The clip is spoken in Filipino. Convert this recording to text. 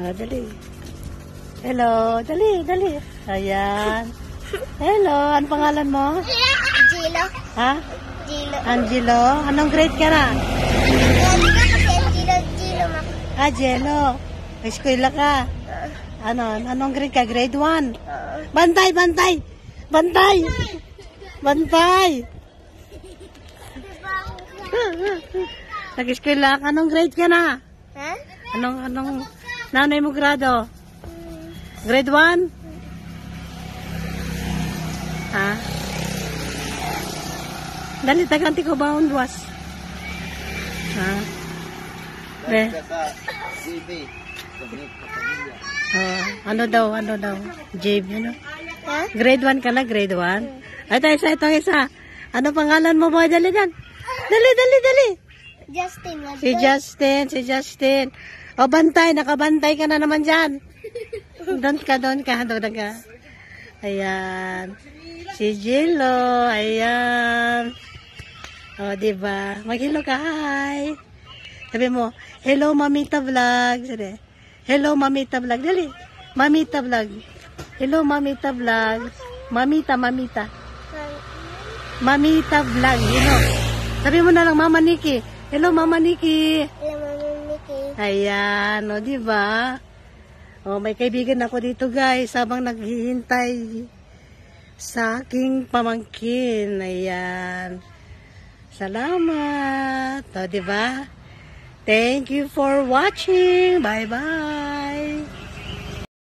Ah, dali. Hello, dali, dali. Ayan. Hello, ano pangalan mo? Gilo. Ha? Gilo. Angelo? Anong grade ka na? Gilo mak. Ah, Jello. Eskwela ka. Ano, anong grade ka? Grade 1. Bantay, bantay! Bantay! Bantay! Nag-eskwela ka. Anong grade ka na? Ha? Anong, anong, nanay mo grado? Grade 1? Ha? Dali, taganti ko ba duwas? Ha? Be? Oh, ano daw, ano daw? JB, ano? Grade 1 ka na, grade 1? Ay, ito, isa, ito, isa. Ano pangalan mo, boy? Dali, dali. Dali, dali, dali. Justin. Si. Justin, si Justin. O, bantay, nakabantay ka na naman dyan. Doon ka, doon ka, doon ka. Ayan. Si Jilo, ayan. O, diba? Mag-hello ka, hi. Sabi mo, hello, Mamita Vlog. Sabi, hello, Mamita Vlog. Dali, Mamita Vlog. Hello, Mamita Vlog. Mamita, Mamita. Mamita Vlog, you know. Sabi mo na lang, Mama Nikki. Hello, Mama Nikki. Hello, Mama Mickey. Ayan, o, di ba? O, may kaibigan ako dito, guys, habang naghihintay sa aking pamangkin. Ayan. Salamat. O, di ba? Thank you for watching. Bye-bye.